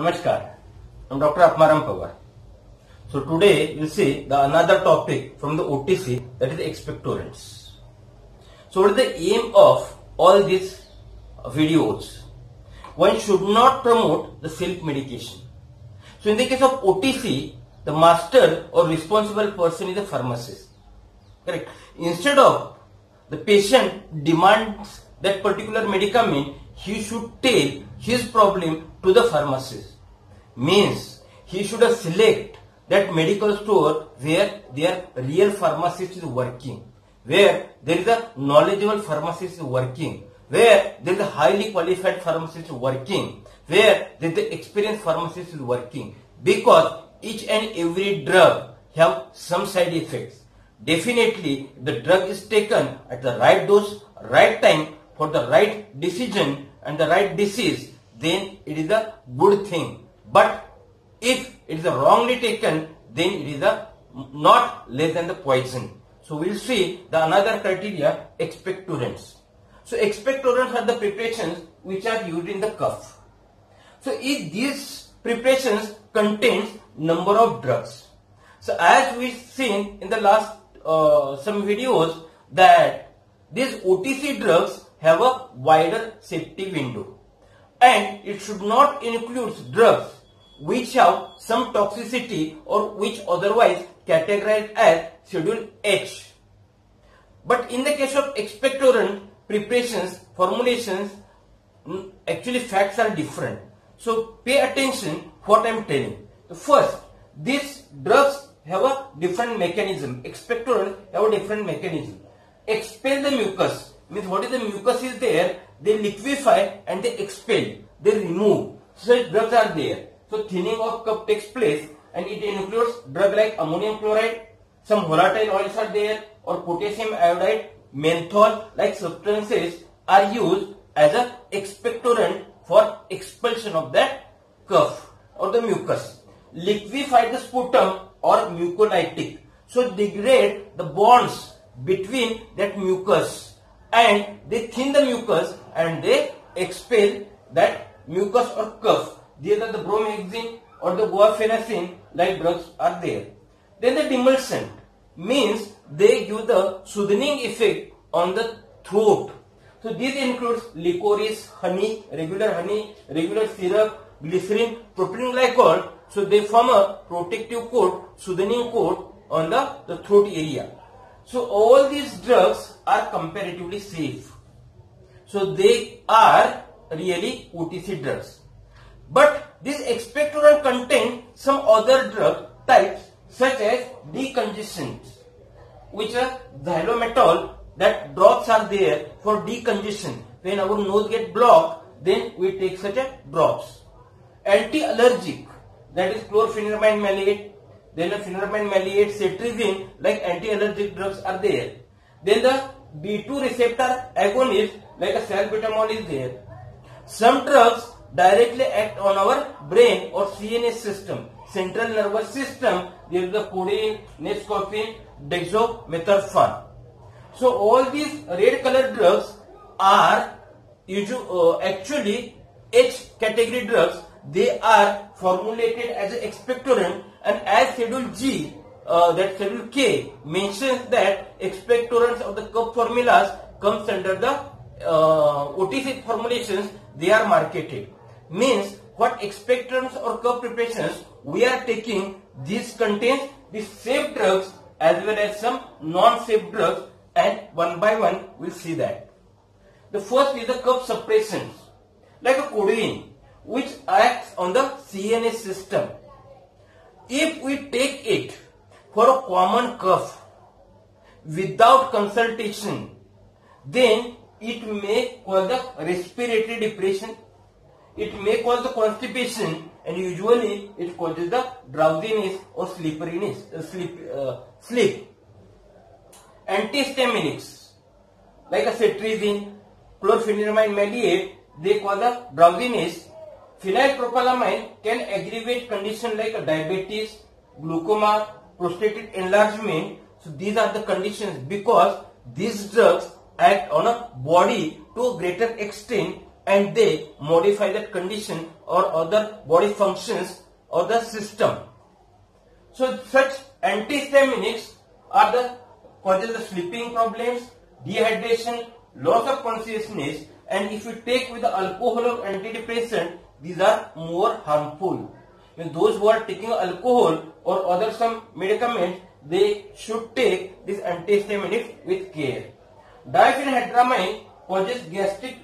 Namaskar. I'm Dr. Atmaram Pawar. So today we'll see the another topic from the OTC that is expectorants. So what is the aim of all these videos? One should not promote the self-medication. So in the case of OTC, the master or responsible person is a pharmacist. Correct. Instead of the patient demands that particular medicament, he should tell his problem to the pharmacist. Means he should select that medical store where their real pharmacist is working, where there is a knowledgeable pharmacist working, where there is a highly qualified pharmacist working, where there is the experienced pharmacist is working. Because each and every drug have some side effects. Definitely, the drug is taken at the right dose, right time, for the right decision and the right disease, then it is a good thing. But if it is wrongly taken, then it is a not less than the poison. So we'll see the another criteria expectorants. So expectorants are the preparations which are used in the cough. So if these preparations contains number of drugs. So as we seen in the last uh, some videos that these OTC drugs have a wider safety window and it should not include drugs which have some toxicity or which otherwise categorized as schedule H. But in the case of expectorant preparations, formulations, actually facts are different. So pay attention what I am telling. First, these drugs have a different mechanism. Expectorant have a different mechanism. Expel the mucus means what is the mucus is there, they liquefy and they expel, they remove. Such drugs are there. So thinning of cup takes place and it includes drug like ammonium chloride, some volatile oils are there or potassium iodide, menthol like substances are used as a expectorant for expulsion of that cough or the mucus. Liquefy the sputum or mucolytic. So degrade the bonds between that mucus and they thin the mucus and they expel that mucus or cough. These are the bromhexine or the guaifenesin like drugs are there. Then the demulcent means they give the soothing effect on the throat. So this includes licorice, honey, regular honey, regular syrup, glycerin, propylene glycol. So they form a protective coat, soothing coat on the, the throat area. So all these drugs are comparatively safe. So they are really OTC drugs. But this expectorant contain some other drug types such as decongestants which are xylitol that drops are there for decongestion. When our nose get blocked then we take such a drops. Anti-allergic that is chlorpheniramine maleate then the pheniramine maleate, cetirizine like anti-allergic drugs are there. Then the B2 receptor agonist like a salbutamol is there. Some drugs directly act on our brain or CNS system, central nervous system. There is the codeine, noscapine, dextromethorphan. So all these red color drugs are uh, actually H category drugs. They are formulated as an expectorant and as schedule G uh, that schedule K mentions that expectorants of the cup formulas comes under the uh, OTC formulations they are marketed. Means what expectorants or cough preparations we are taking this contains the safe drugs as well as some non-safe drugs and one by one we'll see that. The first is the cough suppressants like a codeine which acts on the CNS system if we take it for a common cough without consultation, then it may cause the respiratory depression, it may cause the constipation and usually it causes the drowsiness or sleepiness, uh, sleep, uh, sleep. Antihistaminics like a cetirizine, chlorpheniramine maleate, they cause the drowsiness Phenylpropanolamine can aggravate conditions like diabetes, glaucoma, prostate enlargement. So these are the conditions because these drugs act on a body to a greater extent and they modify that condition or other body functions or the system. So such antihistaminics are the causes the sleeping problems, dehydration, loss of consciousness and if you take with the alcohol or antidepressant these are more harmful. When those who are taking alcohol or other some medicaments they should take this antihistaminic with care. Diphenhydramine causes gastric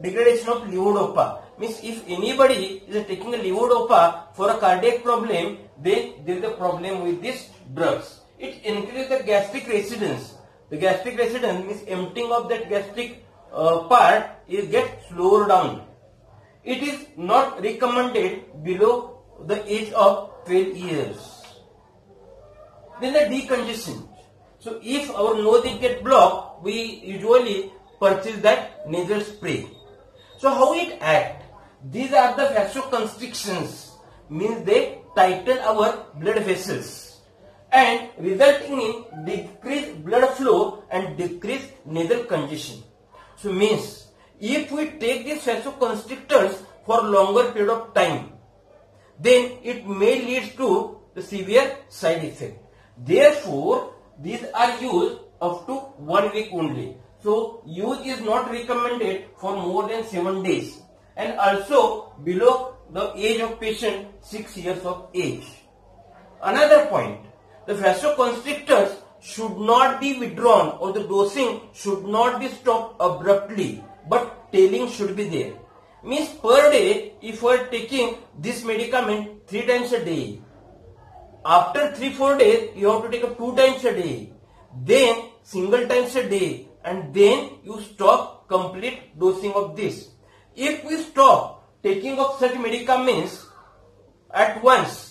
degradation of levodopa. Means if anybody is taking a levodopa for a cardiac problem, then there is a problem with these drugs. It increases the gastric residence. The gastric residence means emptying of that gastric uh, part is get slowed down. It is not recommended below the age of 12 years. Then the decongestion. So if our nose is get blocked, we usually purchase that nasal spray. So how it act? These are the vasoconstrictions, means they tighten our blood vessels and resulting in decreased blood flow and decreased nasal congestion. So means if we take these vasoconstrictors for longer period of time, then it may lead to the severe side effect. Therefore, these are used up to one week only. So, use is not recommended for more than 7 days and also below the age of patient 6 years of age. Another point, the vasoconstrictors should not be withdrawn or the dosing should not be stopped abruptly but tailing should be there. Means per day if you are taking this medicament 3 times a day after 3-4 days, you have to take up 2 times a day. Then single times a day. And then you stop complete dosing of this. If we stop taking of such medicaments at once,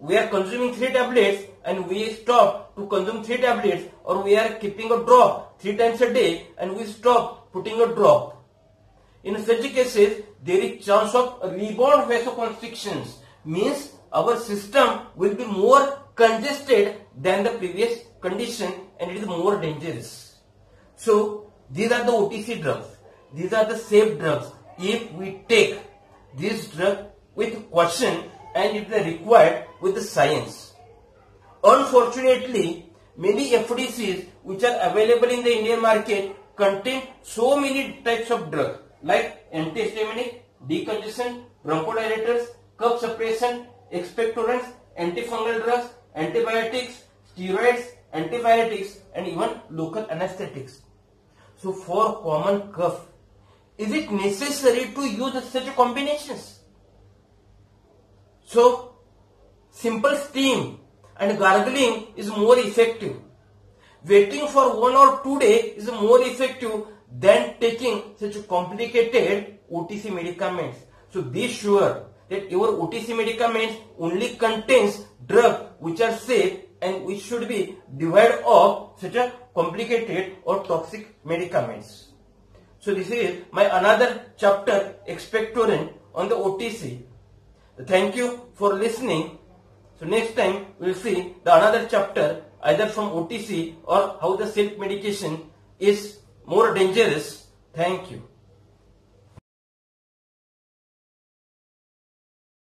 we are consuming 3 tablets and we stop to consume 3 tablets or we are keeping a drop 3 times a day and we stop putting a drop. In such cases, there is chance of rebound vasoconstrictions means our system will be more congested than the previous condition and it is more dangerous. So these are the OTC drugs. These are the safe drugs. If we take this drug with caution and it is required with the science. Unfortunately, many FDCs which are available in the Indian market contain so many types of drugs like antihistaminic, decongestant, bronchodilators, cough suppressant, expectorants, antifungal drugs, antibiotics, steroids, antipyretics and even local anesthetics. So for common cough, is it necessary to use such combinations? So simple steam and gargling is more effective. Waiting for one or two days is more effective than taking such complicated OTC medicaments. So be sure that your OTC medicaments only contains drugs which are safe and which should be devoid of such a complicated or toxic medicaments. So this is my another chapter expectorant on the OTC. Thank you for listening. So next time we will see the another chapter either from OTC or how the self medication is more dangerous. Thank you.